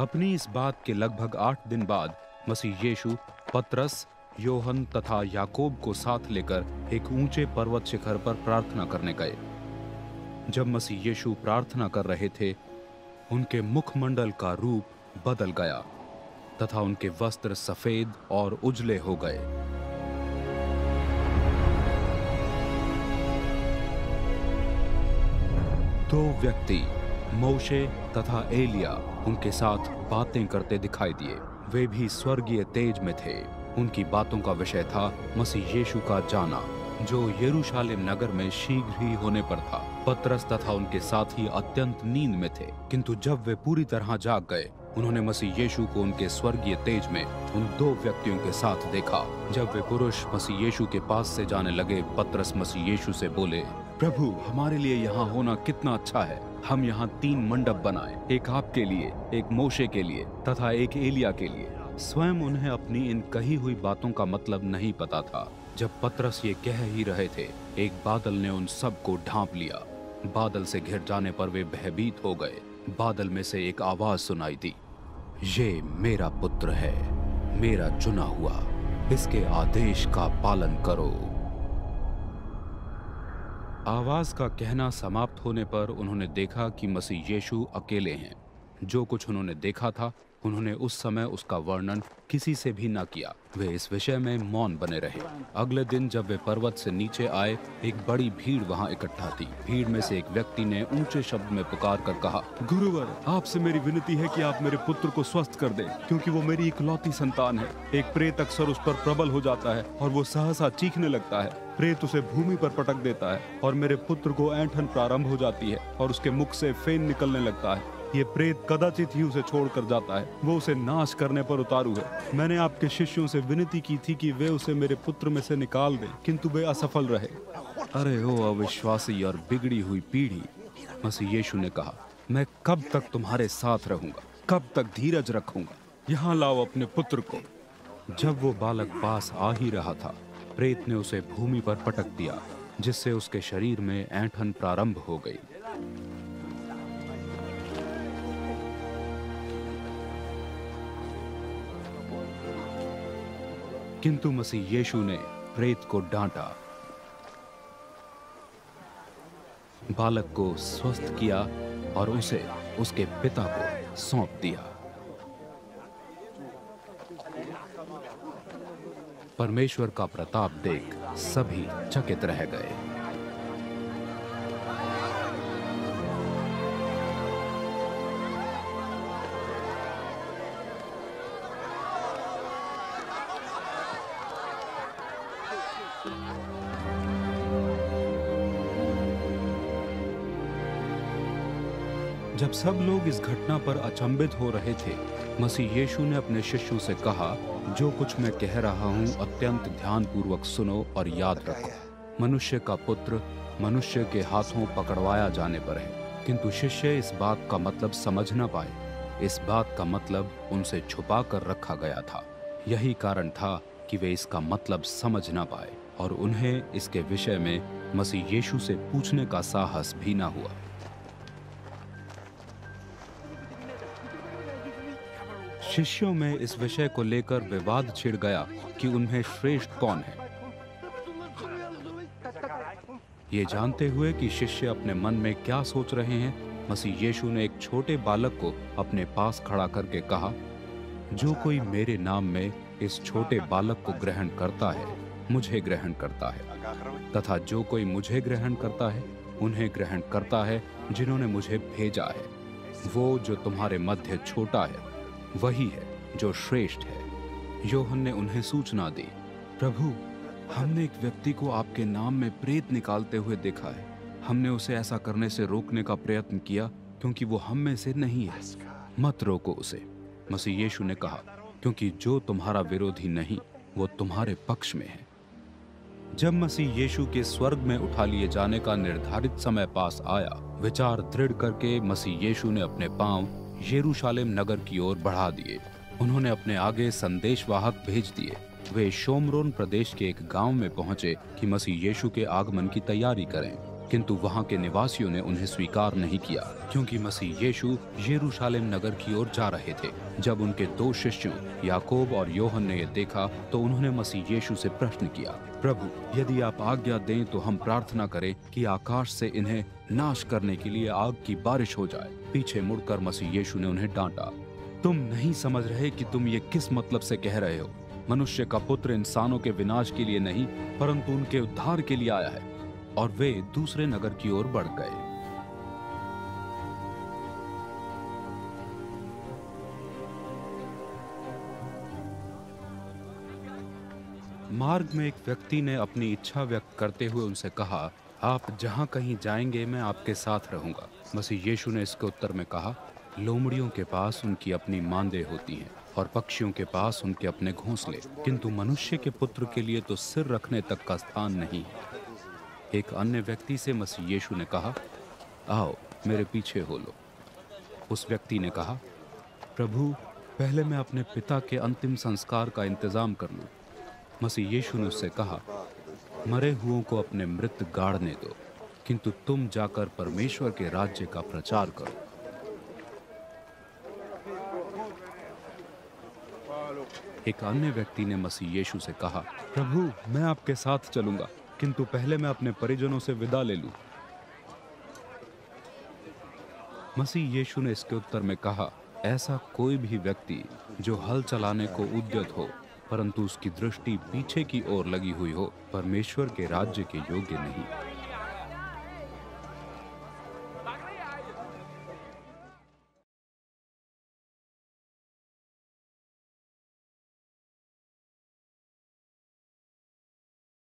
अपनी इस बात के लगभग आठ दिन बाद मसीह यीशु, पतरस, योहन तथा याकोब को साथ लेकर एक ऊँचे पर्वत शिखर पर प्रार्थना करने गए। जब मसीह यीशु प्रार्थना कर रहे थे, उनके मुखमंडल का रूप बदल गया तथा उनके वस्त्र सफ़ेद और उजले हो गए। दो व्यक्ति मोशे तथा एलिया उनके साथ बातें करते दिखाई दिए। वे भी स्वर्गीय तेज में थे। उनकी बातों का विषय था मसीह यीशु का जाना, जो यरूशलेम नगर में शीघ्र ही होने पर था। पतरस तथा उनके साथी अत्यंत नींद में थे। किंतु जब वे पूरी तरह जाग गए, उन्होंने मसीह यीशु को उनके स्वर्गीय तेज में उन दो व्यक्तियों के साथ देखा। जब वे पुरुष मसीह यीशु के पास से जाने लगे, पतरस मसीह यीशु से बोले, प्रभु, हमारे लिए यहाँ होना कितना अच्छा है। हम यहाँ तीन मंडप बनाए, एक आपके लिए, एक मोशे के लिए, तथा एक एलिया के लिए। स्वयं उन्हें अपनी इन कही हुई बातों का मतलब नहीं पता था। जब पतरस ये कह ही रहे थे, एक बादल ने उन सबको ढांप लिया। बादल से घिर जाने पर वे भयभीत हो गए। बादल में से एक आवाज़ सुनाई दी, ये मेरा पुत्र है, मेरा चुना हुआ, इसके आदेश का पालन करो। आवाज़ का कहना समाप्त होने पर उन्होंने देखा कि मसीह यीशु अकेले हैं। जो कुछ उन्होंने देखा था उन्होंने उस समय उसका वर्णन किसी से भी न किया। वे इस विषय में मौन बने रहे। अगले दिन जब वे पर्वत से नीचे आए, एक बड़ी भीड़ वहाँ इकट्ठा थी। भीड़ में से एक व्यक्ति ने ऊँचे शब्द में पुकार कर कहा, गुरुवर, आपसे मेरी विनती है कि आप मेरे पुत्र को स्वस्थ कर दें, क्योंकि वो मेरी इकलौती संतान है। एक प्रेत अक्सर उस पर प्रबल हो जाता है और वो सहसा चीखने लगता है। प्रेत उसे भूमि पर पटक देता है और मेरे पुत्र को ऐंठन प्रारंभ हो जाती है और उसके मुख से फेन निकलने लगता है। ये प्रेत कदाचित ही उसे छोड़कर जाता है। वो उसे नाश करने पर उतारू है। मैंने आपके शिष्यों से विनती की थी कि वे उसे मेरे पुत्र में से निकाल दें, किंतु वे असफल रहे। अरे ओ अविश्वासी और बिगड़ी हुई पीढ़ी, मसीह यीशु ने कहा, मैं कब तक तुम्हारे साथ रहूँगा, कब तक धीरज रखूँगा? यहाँ लाओ अपने पुत्र को। जब वो बालक पास आ ही रहा था, प्रेत ने उसे भूमि पर पटक दिया, जिससे उसके शरीर में ऐंठन प्रारंभ हो गई। किंतु मसीह यीशु ने प्रेत को डांटा। बालक को स्वस्थ किया और उसे उसके पिता को सौंप दिया। परमेश्वर का प्रताप देख सभी चकित रह गए। जब सब लोग इस घटना पर अचंभित हो रहे थे मसीह यीशु ने अपने शिष्यों से कहा जो कुछ मैं कह रहा हूँ अत्यंत ध्यानपूर्वक सुनो और याद रखो। मनुष्य का पुत्र मनुष्य के हाथों पकड़वाया जाने पर है किंतु शिष्य इस बात का मतलब समझ न पाए। इस बात का मतलब उनसे छुपा कर रखा गया था। यही कारण था कि वे इसका मतलब समझ न पाए और उन्हें इसके विषय में मसीह यीशु से पूछने का साहस भी न हुआ। शिष्यों में इस विषय को लेकर विवाद छिड़ गया कि उनमें श्रेष्ठ कौन है। ये जानते हुए कि शिष्य अपने मन में क्या सोच रहे हैं मसीह यीशु ने एक छोटे बालक को अपने पास खड़ा करके कहा, जो कोई मेरे नाम में इस छोटे बालक को ग्रहण करता है, मुझे ग्रहण करता है। तथा जो कोई मुझे ग्रहण करता है, उन्हें ग्रहण करता है, जिन्होंने मुझे भेजा है। वो जो तुम्हारे मध्य छोटा है वही है जो श्रेष्ठ है। योहन ने उन्हें सूचना दी, प्रभु, हमने एक व्यक्ति को आपके नाम में प्रेत निकालते हुए देखा है। हमने उसे ऐसा करने से रोकने का प्रयत्न किया क्योंकि वो हम में से नहीं है। मत रोको उसे। मसीह यीशु ने कहा, क्योंकि जो तुम्हारा विरोधी नहीं, वो तुम्हारे पक्ष में है। जब मसीह यीशु के स्वर्ग में उठा लिए जाने का निर्धारित समय पास आया, विचार दृढ़ करके मसीह यीशु ने अपने पाँव यरूशलेम नगर की ओर बढ़ा दिए। उन्होंने अपने आगे संदेशवाहक भेज दिए। वे शोमरोन प्रदेश के एक गाँव में पहुँचे कि मसीह यीशु के आगमन की तैयारी करें। किंतु वहाँ के निवासियों ने उन्हें स्वीकार नहीं किया, क्योंकि मसीह यीशु यरूशलेम नगर की ओर जा रहे थे। जब उनके दो शिष्यों, याकूब और योहन ने यह देखा तो उन्होंने मसीह यीशु से प्रश्न किया, प्रभु, यदि आप आज्ञा दें तो हम प्रार्थना करें कि आकाश से इन्हें नाश करने के लिए आग की बारिश हो जाए। पीछे मुड़कर मसीह यीशु ने उन्हें डांटा, तुम नहीं समझ रहे कि तुम ये किस मतलब से कह रहे हो? मनुष्य का पुत्र इंसानों के विनाश के लिए नहीं, परंतु उनके उद्धार के लिए आया है। और वे दूसरे नगर की ओर बढ़ गए। मार्ग में एक व्यक्ति ने अपनी इच्छा व्यक्त करते हुए उनसे कहा, आप जहाँ कहीं जाएँगे, मैं आपके साथ रहूँगा। मसीह यीशु ने इसके उत्तर में कहा, लोमड़ियों के पास उनकी अपनी मांदे होती हैं और पक्षियों के पास उनके अपने घोंसले। किंतु मनुष्य के पुत्र के लिए तो सिर रखने तक का स्थान नहीं एक अन्य व्यक्ति से मसीह यीशु ने कहा, आओ, मेरे पीछे हो लो। उस व्यक्ति ने कहा, प्रभु, पहले मैं अपने पिता के अंतिम संस्कार का इंतज़ाम कर लूँ। मसीह यीशु ने उससे कहा, मरे हुओं को अपने मृत गाड़ने दो, किंतु तुम जाकर परमेश्वर के राज्य का प्रचार करो। एक अन्य व्यक्ति ने मसीह यीशु से कहा, प्रभु, मैं आपके साथ चलूँगा। किंतु पहले मैं अपने परिजनों से विदा ले लूँ। मसीह यीशु ने इसके उत्तर में कहा, ऐसा कोई भी व्यक्ति जो हल चलाने को उद्यत हो, परंतु उसकी दृष्टि पीछे की ओर लगी हुई हो, परमेश्वर के राज्य के योग्य नहीं।